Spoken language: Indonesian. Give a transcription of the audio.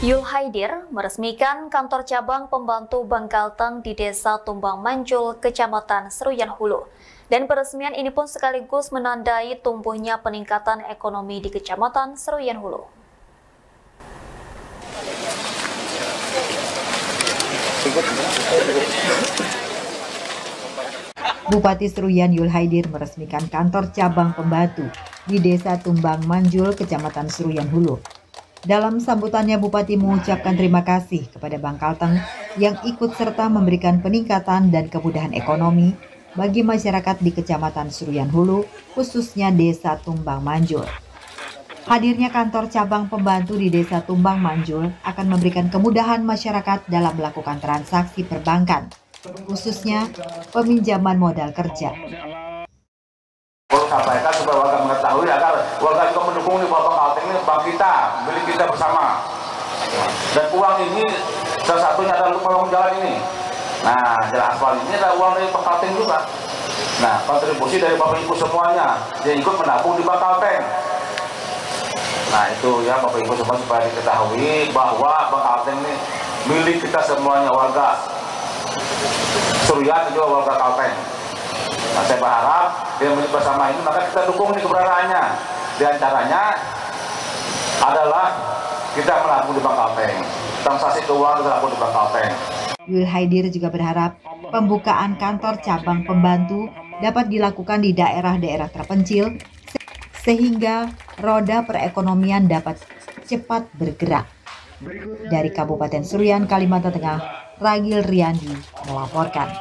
Yul Haidir meresmikan kantor cabang pembantu Bangkalteng di Desa Tumbang Manjul, Kecamatan Seruyan Hulu. Dan peresmian ini pun sekaligus menandai tumbuhnya peningkatan ekonomi di Kecamatan Seruyan Hulu. Bupati Seruyan Yul Haidir meresmikan kantor cabang pembantu di Desa Tumbang Manjul, Kecamatan Seruyan Hulu. Dalam sambutannya Bupati mengucapkan terima kasih kepada Bangkalteng yang ikut serta memberikan peningkatan dan kemudahan ekonomi bagi masyarakat di Kecamatan Suruyan Hulu, khususnya Desa Tumbang Manjul. Hadirnya kantor cabang pembantu di Desa Tumbang Manjul akan memberikan kemudahan masyarakat dalam melakukan transaksi perbankan, khususnya peminjaman modal kerja. Sampaikan supaya warga mengetahui agar warga juga mendukung nih Bapak Kalteng bank kita, milik kita bersama. Dan uang ini salah satunya adalah membangun jalan ini. Nah, jalan aspal ini adalah uang dari Pak Kalteng juga. Nah, kontribusi dari Bapak Ibu semuanya yang ikut menabung di Bank Kalteng. Nah, itu ya Bapak Ibu semua supaya diketahui bahwa Bank Kalteng ini milik kita semuanya warga. Surya juga warga Kalteng. Nah, saya berharap dengan bersama ini maka kita dukung ini keberadaannya. Di antaranya adalah kita melabung di Bank Kalteng. Transaksi keuangan kita melabung di Bank Kalteng. Yul Haidir juga berharap pembukaan kantor cabang pembantu dapat dilakukan di daerah-daerah terpencil sehingga roda perekonomian dapat cepat bergerak. Dari Kabupaten Surian, Kalimantan Tengah, Ragil Riyandi melaporkan.